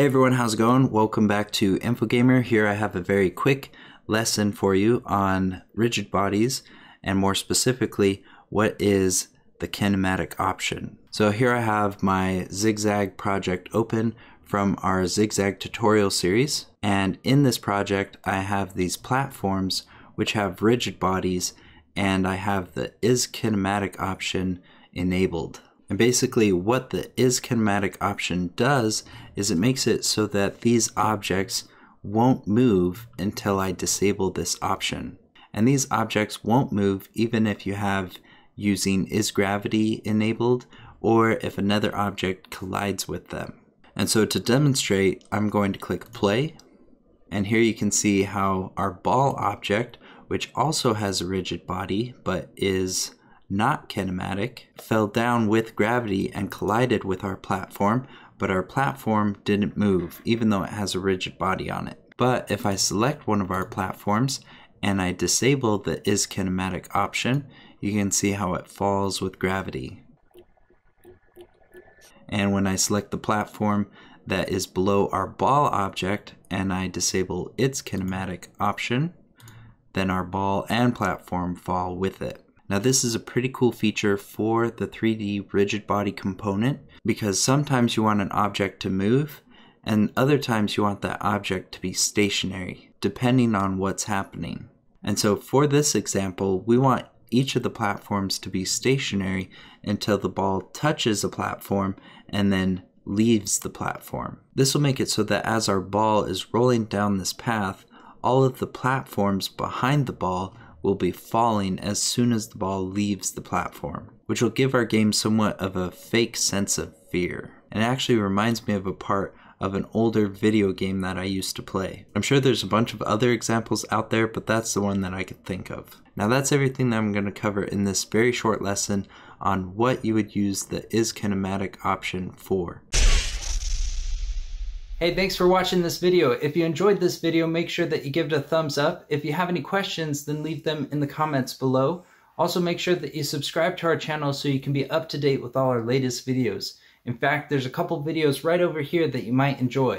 Hey everyone, how's it going? Welcome back to Infogamer. Here I have a very quick lesson for you on rigid bodies and more specifically, what is the kinematic option. So here I have my zigzag project open from our zigzag tutorial series and in this project I have these platforms which have rigid bodies and I have the is kinematic option enabled. And basically what the is kinematic option does is it makes it so that these objects won't move until I disable this option. And these objects won't move even if you have using is gravity enabled or if another object collides with them. And so to demonstrate, I'm going to click play. And here you can see how our ball object, which also has a rigid body but is not kinematic, fell down with gravity and collided with our platform, but our platform didn't move, even though it has a rigid body on it. But if I select one of our platforms and I disable the is kinematic option, you can see how it falls with gravity. And when I select the platform that is below our ball object and I disable its kinematic option, then our ball and platform fall with it. Now this is a pretty cool feature for the 3D rigid body component because sometimes you want an object to move and other times you want that object to be stationary depending on what's happening. And so for this example, we want each of the platforms to be stationary until the ball touches a platform and then leaves the platform. This will make it so that as our ball is rolling down this path, all of the platforms behind the ball will be falling as soon as the ball leaves the platform, which will give our game somewhat of a fake sense of fear. And it actually reminds me of a part of an older video game that I used to play. I'm sure there's a bunch of other examples out there, but that's the one that I could think of. Now that's everything that I'm going to cover in this very short lesson on what you would use the is kinematic option for. Hey, thanks for watching this video. If you enjoyed this video, make sure that you give it a thumbs up. If you have any questions, then leave them in the comments below. Also, make sure that you subscribe to our channel so you can be up to date with all our latest videos. In fact, there's a couple videos right over here that you might enjoy.